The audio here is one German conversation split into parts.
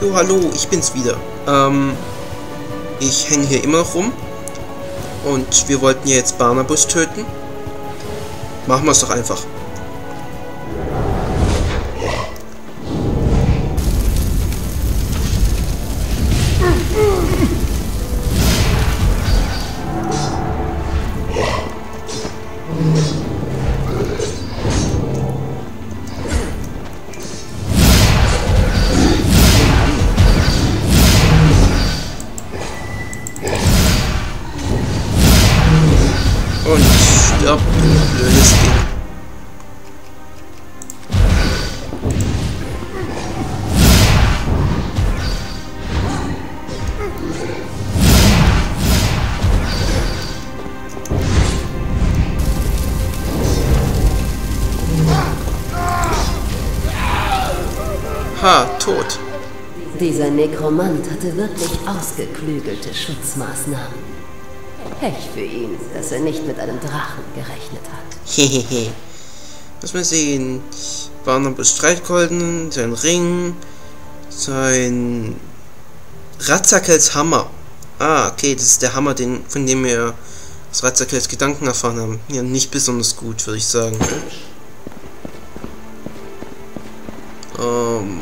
Jo, hallo, ich bin's wieder. Ähm, ich hänge hier immer noch rum. Und wir wollten ja jetzt Barnabas töten. Machen wir es doch einfach. Blödes Ding. Ha, tot. Dieser Nekromant hatte wirklich ausgeklügelte Schutzmaßnahmen. Pech für ihn, dass er nicht mit einem Drachen gerechnet hat. Hehehe. Lass mal sehen. Barnabas Streitkolben, sein Ring, sein Ratzakels Hammer. Ah, okay, das ist der Hammer, den, von dem wir aus Ratzakels Gedanken erfahren haben. Ja, nicht besonders gut, würde ich sagen. Ähm.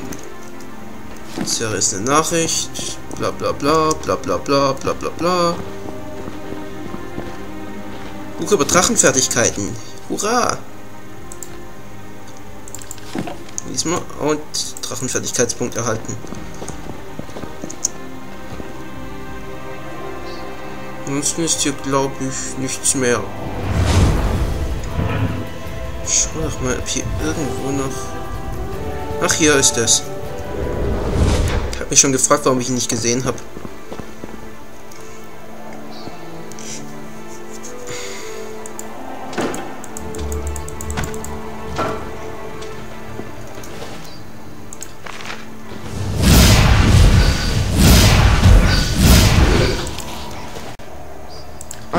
Hier ist eine Nachricht. Bla bla bla bla bla bla bla bla bla. Buch über Drachenfertigkeiten. Hurra! Diesmal und Drachenfertigkeitspunkt erhalten. Ansonsten ist hier, glaube ich, nichts mehr. Schau doch mal, ob hier irgendwo noch... Ach, hier ist es. Ich habe mich schon gefragt, warum ich ihn nicht gesehen habe.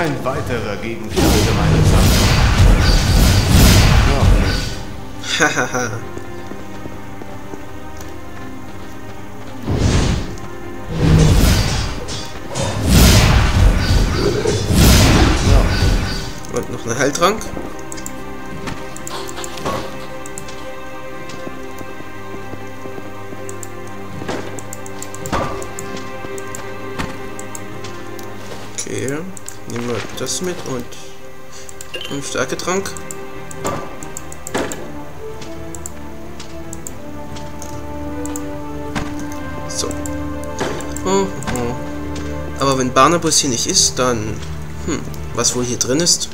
Ein weiterer Gegenstand meine nicht. Hahaha. Und noch ein Heiltrank. Das mit und einen Stärketrank. So. Oh, oh. Aber wenn Barnabas hier nicht ist, dann... Hm, was wohl hier drin ist?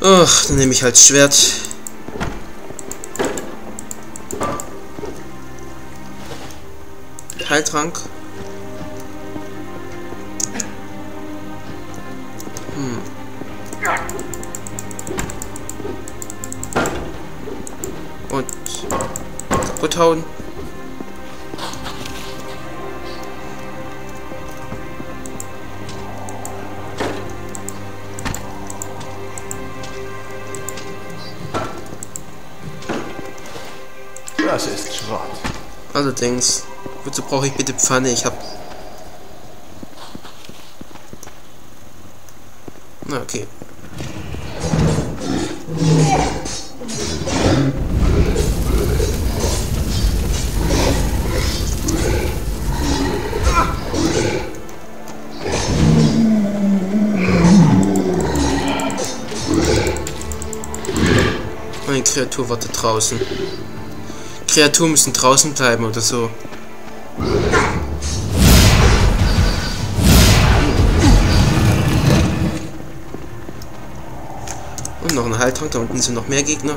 Ach, dann nehme ich halt Schwert. Heiltrank. und kaputt hauen. Das ist Schrott. Allerdings, wozu brauche ich bitte Pfanne? Ich hab. Na, okay. Kreatur wartet draußen. Kreaturen müssen draußen bleiben oder so. Und noch ein Heiltrank, da unten sind noch mehr Gegner.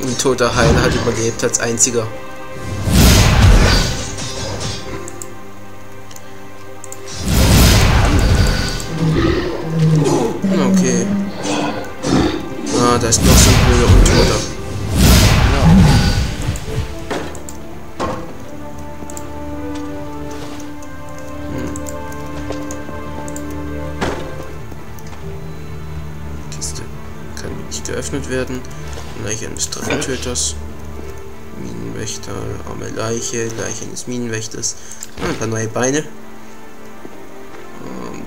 Ein toter Heiler hat überlebt als einziger. Okay. Ah, da ist noch so ein blöder Untoter. Werden. Leiche eines Drachentöters. Minenwächter, arme Leiche, Leiche eines Minenwächters. Und ein paar neue Beine. Und.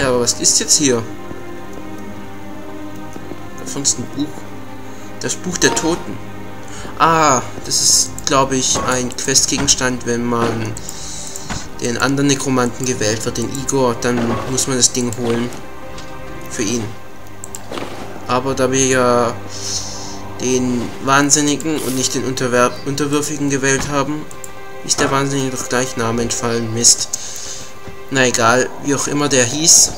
Ja, aber was ist jetzt hier? Davon ist ein Buch. Das Buch der Toten. Ah, das ist, glaube ich, ein Questgegenstand, wenn man den anderen Nekromanten gewählt wird, den Igor, dann muss man das Ding holen. Für ihn. Aber da wir ja den Wahnsinnigen und nicht den Unterwer Unterwürfigen gewählt haben, ist der Wahnsinnige doch gleich Name entfallen. Mist. Na egal, wie auch immer der hieß.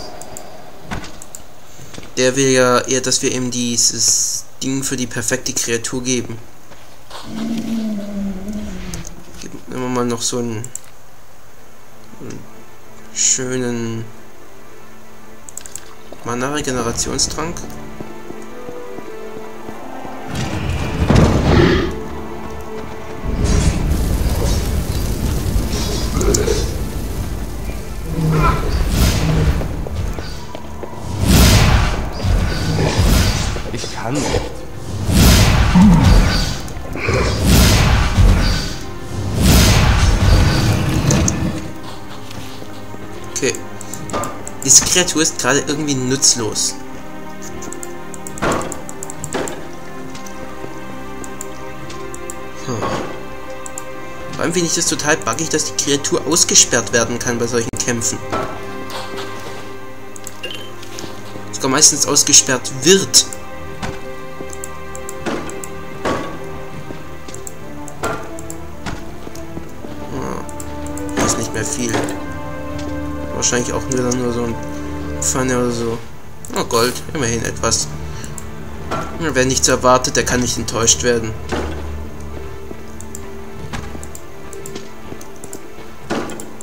Der will ja eher, dass wir ihm dieses Ding für die perfekte Kreatur geben. Geben wir mal noch so einen schönen Mana-Regenerationstrank. Diese Kreatur ist gerade irgendwie nutzlos. Hm. Vor allem finde ich das total buggig, dass die Kreatur ausgesperrt werden kann bei solchen Kämpfen. Sogar meistens ausgesperrt wird. Wahrscheinlich auch wieder nur so ein Pfanne oder so. Oh, Gold. Immerhin etwas. Wer nichts erwartet, der kann nicht enttäuscht werden.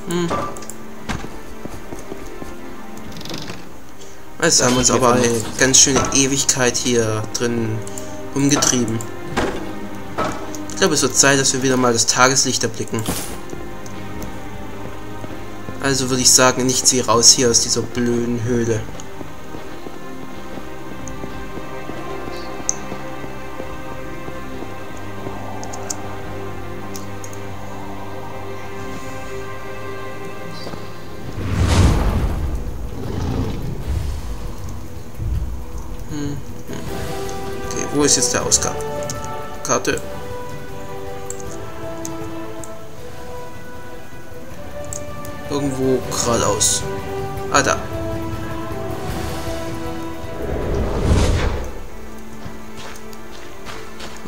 Hm. Jetzt haben wir uns aber eine ganz schöne Ewigkeit hier drin umgetrieben. Ich glaube, es wird Zeit, dass wir wieder mal das Tageslicht erblicken. Also würde ich sagen, nichts wie raus hier aus dieser blöden Höhle. Hm. Okay, wo ist jetzt der Ausgang? Karte. Irgendwo geradeaus. Ah, da.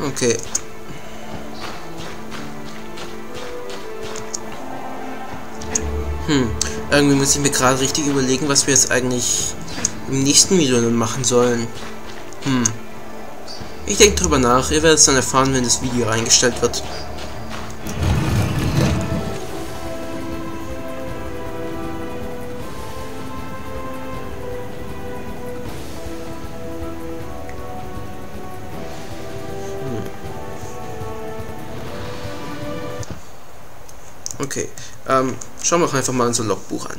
Okay. Hm. Irgendwie muss ich mir gerade richtig überlegen, was wir jetzt eigentlich im nächsten Video machen sollen. Hm. Ich denke drüber nach. Ihr werdet es dann erfahren, wenn das Video eingestellt wird. Okay, ähm, schauen wir doch einfach mal unser Logbuch an.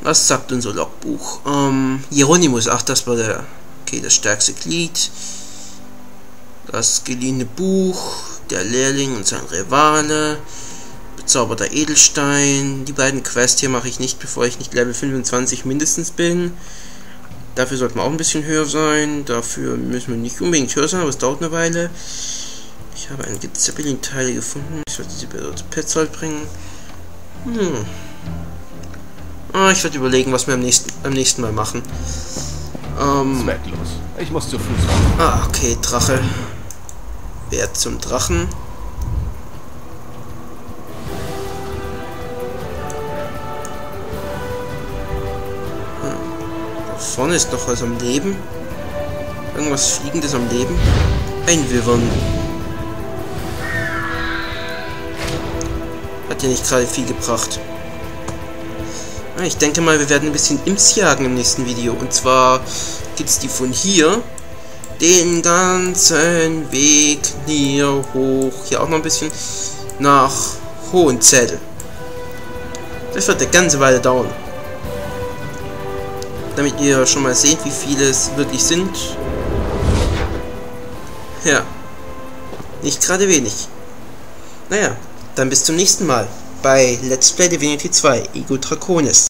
Was sagt unser Logbuch? Ähm, Hieronymus, ach, das war der, okay, das stärkste Glied. Das geliehene Buch, der Lehrling und sein Rivale, bezauberter Edelstein. Die beiden Quests hier mache ich nicht, bevor ich nicht Level 25 mindestens bin. Dafür sollten wir auch ein bisschen höher sein. Dafür müssen wir nicht unbedingt höher sein, aber es dauert eine Weile. Ich habe einige Zeppelin-Teile gefunden. Ich sollte sie bei Petzold bringen. Hm. Ah, ich werde überlegen, was wir am nächsten, beim nächsten Mal machen. Ähm, Zwecklos. Ich muss zu Fuß ah, okay, Drache. Wer zum Drachen? Hm. Da vorne ist noch was am Leben. Irgendwas Fliegendes am Leben. Ein Wivern. Hat ja nicht gerade viel gebracht. Ah, Ich denke mal, wir werden ein bisschen Imps jagen im nächsten Video. Und zwar gibt's die von hier den ganzen Weg hier hoch. Hier auch noch ein bisschen nach Hohenzell. Das wird eine ganze Weile dauern. damit ihr schon mal seht, wie viele es wirklich sind. Ja, nicht gerade wenig. Naja, dann bis zum nächsten Mal bei Let's Play Divinity 2 Ego Draconis.